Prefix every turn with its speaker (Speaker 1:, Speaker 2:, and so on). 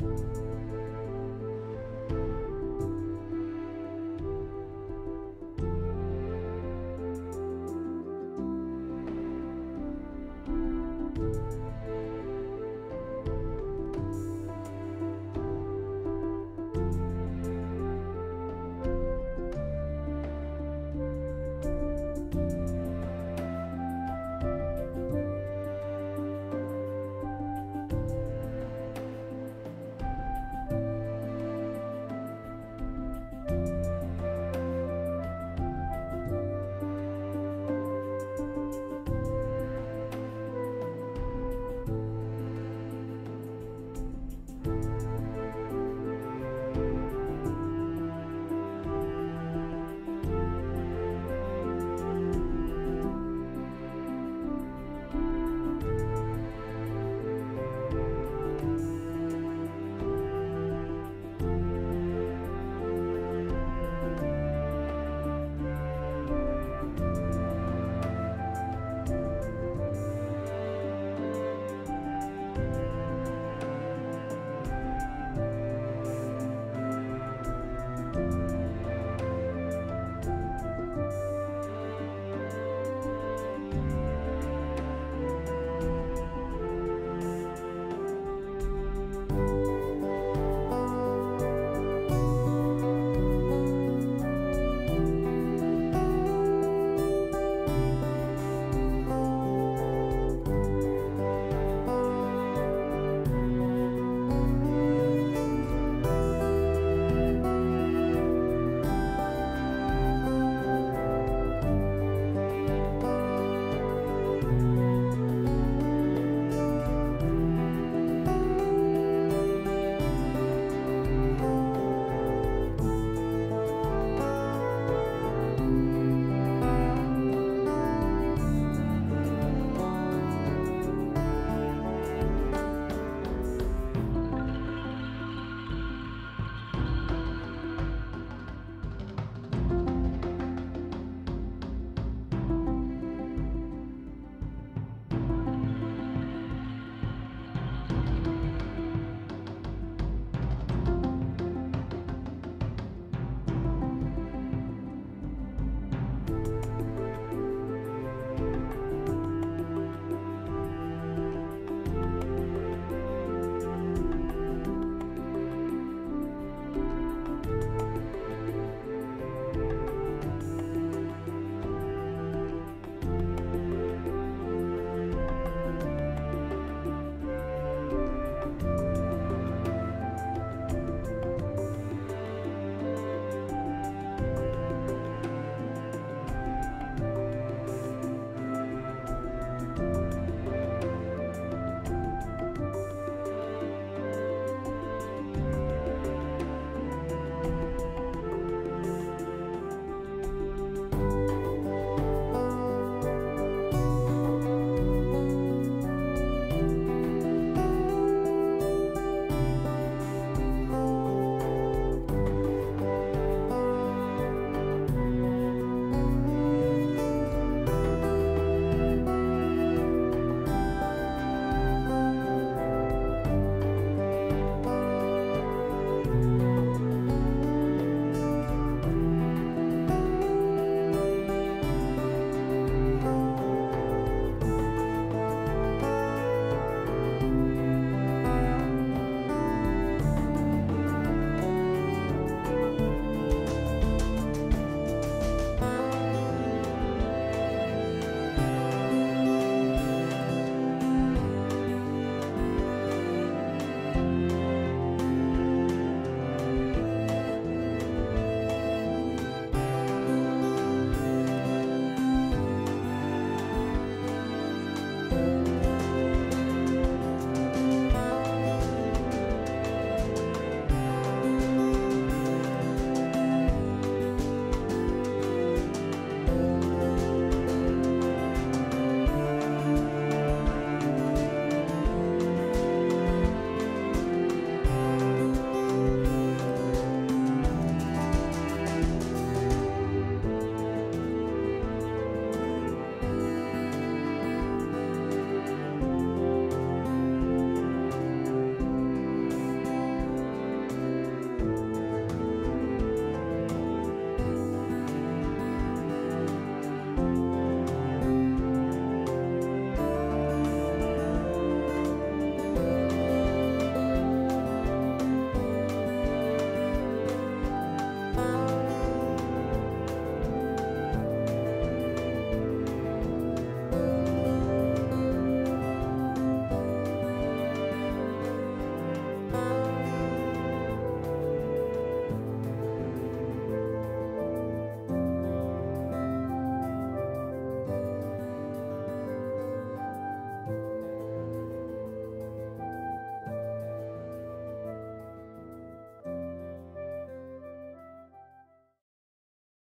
Speaker 1: you